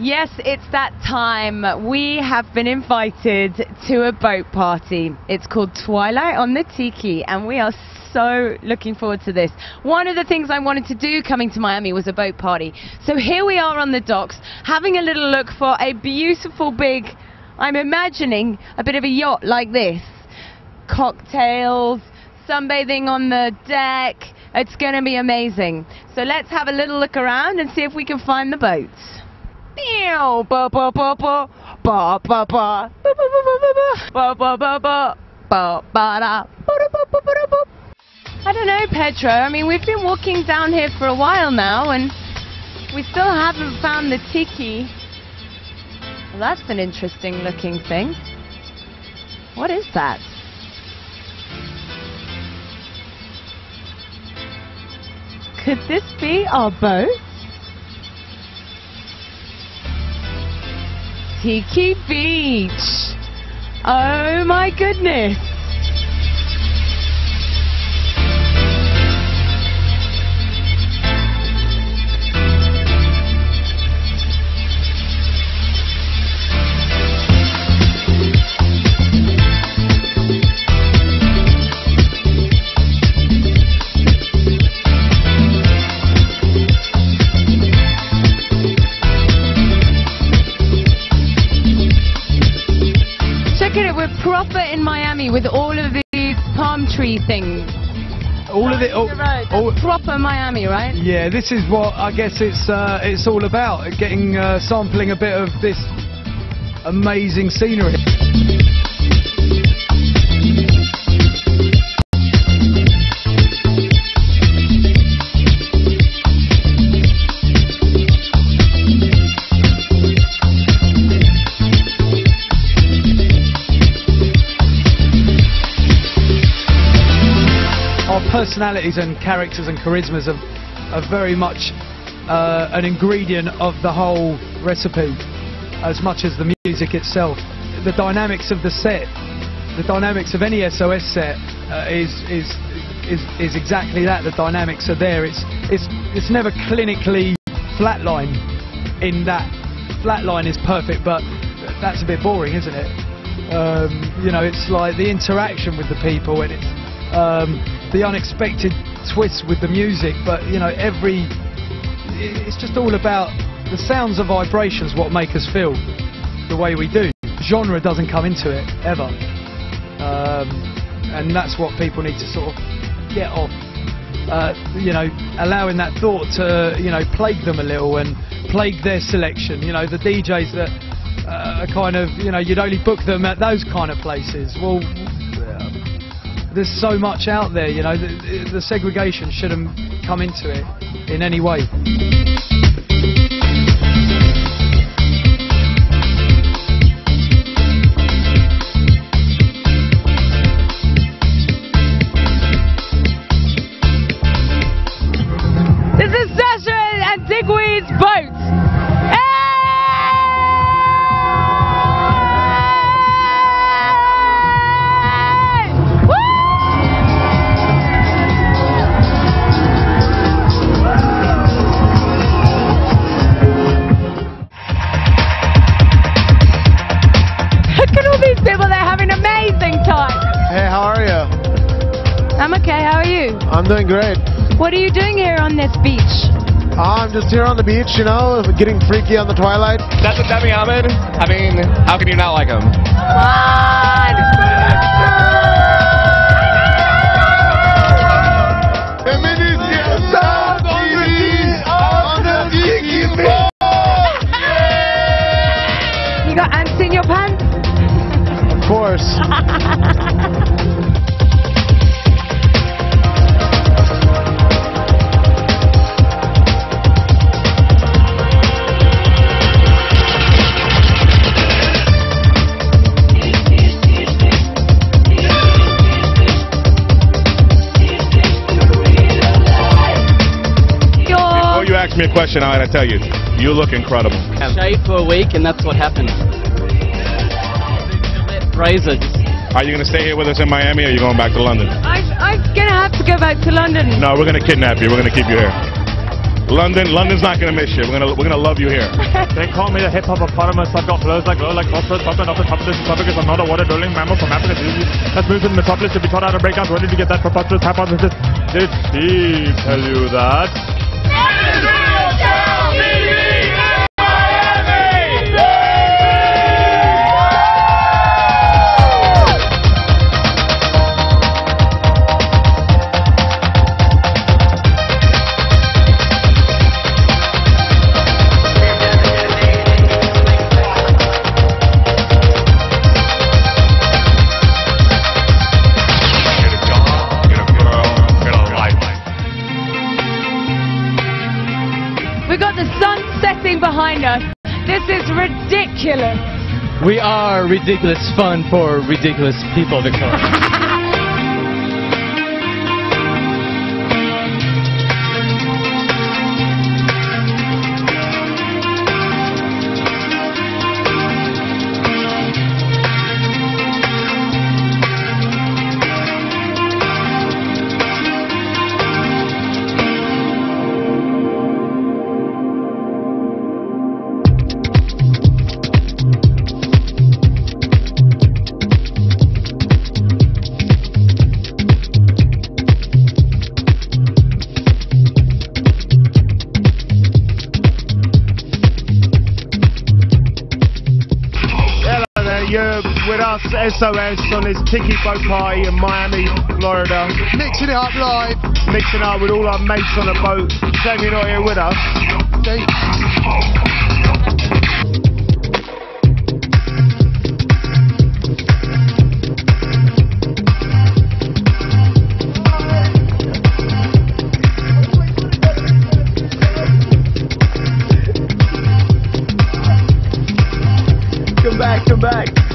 Yes, it's that time. We have been invited to a boat party. It's called Twilight on the Tiki, and we are so looking forward to this. One of the things I wanted to do coming to Miami was a boat party. So here we are on the docks, having a little look for a beautiful big, I'm imagining, a bit of a yacht like this. Cocktails, sunbathing on the deck. It's going to be amazing. So let's have a little look around and see if we can find the boats. Meow, ba ba ba ba, ba ba ba, ba ba ba ba ba, ba ba ba ba, ba ba da. I don't know, Petro. I mean, we've been walking down here for a while now, and we still haven't found the tiki. Well, that's an interesting looking thing. What is that? Could this be our boat? Tiki Beach. Oh my goodness. Proper in Miami with all of these palm tree things. All of it. All, all- proper Miami, right? yeah, this is what I guess it's uh, it's all about. Getting uh, sampling a bit of this amazing scenery. Personalities and characters and charismas are, are very much uh, an ingredient of the whole recipe, as much as the music itself. The dynamics of the set, the dynamics of any SOS set uh, is, is is is exactly that. The dynamics are there. It's it's it's never clinically flatline. In that flatline is perfect, but that's a bit boring, isn't it? Um, you know, it's like the interaction with the people and it's um, the unexpected twists with the music. But you know, every it's just all about the sounds and vibrations. What make us feel the way we do. Genre doesn't come into it ever, um, and that's what people need to sort of get off. Uh, you know, allowing that thought to you know plague them a little and plague their selection. You know, the DJs that uh, are kind of you know you'd only book them at those kind of places. Well, there's so much out there. You know, the, the segregation shouldn't come into it in any way. I'm okay, how are you? I'm doing great. What are you doing here on this beach? Uh, I'm just here on the beach, you know, getting freaky on the twilight. That's a Demi Ahmed. I mean, how can you not like him? You got ants in your pants? Of course. Before you ask question, I gotta tell you, you look incredible. Shave for a week, and that's what happened. Razor. Are you gonna stay here with us in Miami, or are you going back to London? I, I'm gonna have to go back to London. No, we're gonna kidnap you. We're gonna keep you here. London, London's not gonna miss you. We're gonna we're gonna love you here. They call me the hip hippopotamus. I've got flows like low, like phosphorus, popping off the top of this esophagus. I'm not a water dwelling mammal from Africa. Let's move to the metropolis to be taught how to break out. Ready to get that preposterous hypothesis. Did Steve tell you that? We've got the sun setting behind us. This is ridiculous. We are ridiculous fun for ridiculous people, to Victoria. us, SOS, on this Tiki Boat Party in Miami, Florida. Mixing it up live. Mixing up with all our mates on the boat. Shame you're not here with us. Come back, come back.